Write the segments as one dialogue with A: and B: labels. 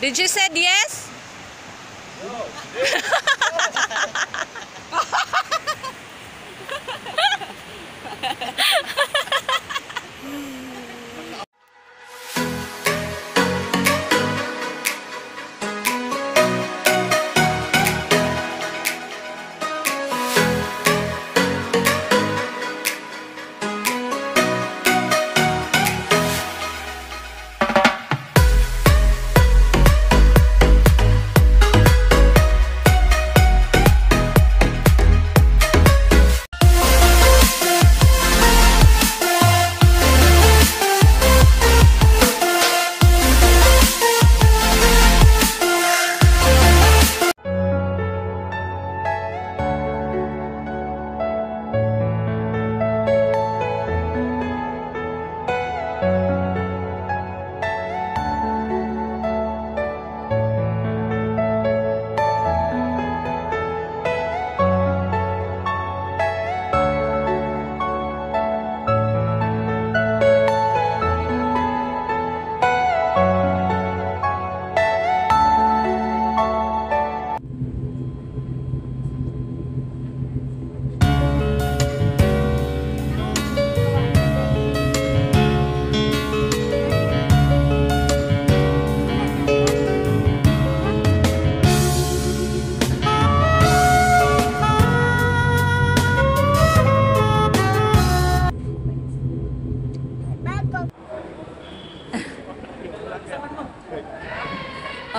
A: Did you said yes?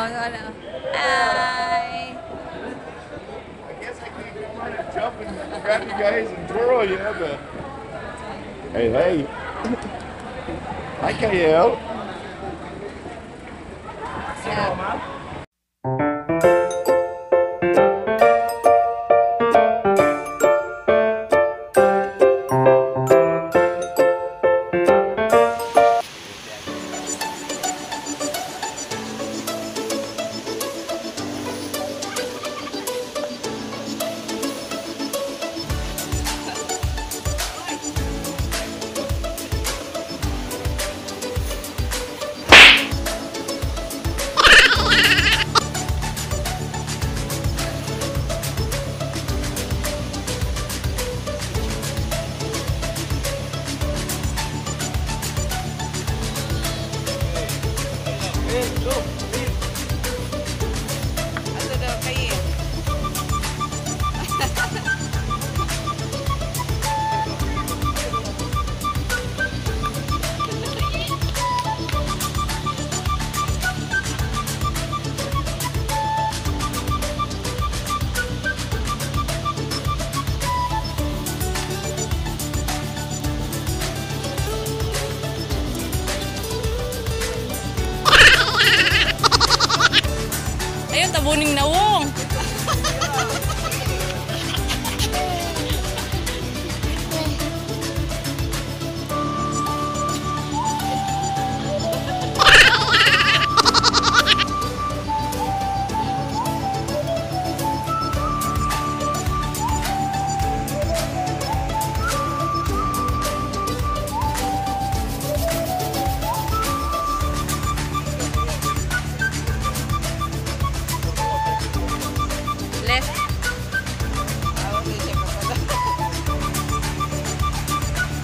A: Ano. Hi!
B: I guess I can't come on and jump and grab you guys and twirl you, but hey, hey. Hi, KL.
A: Ano tabuning na wo.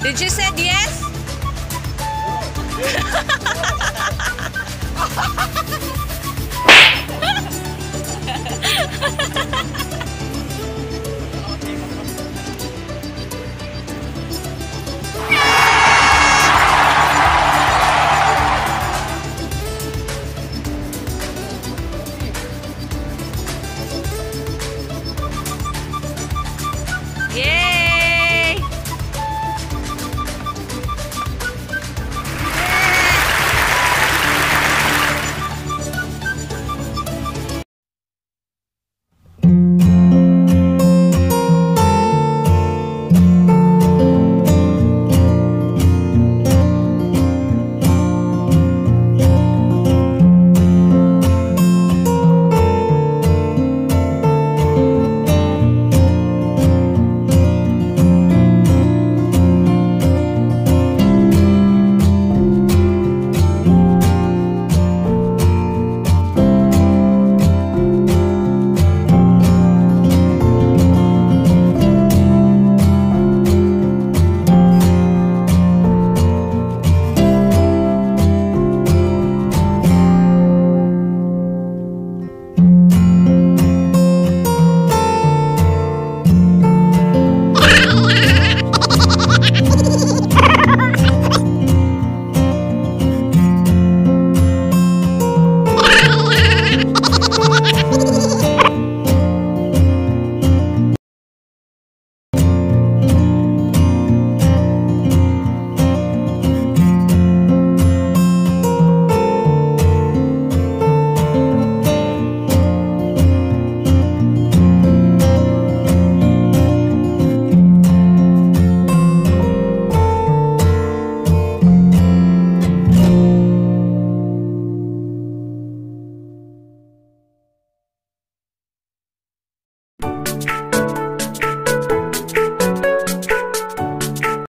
A: Did you say yes?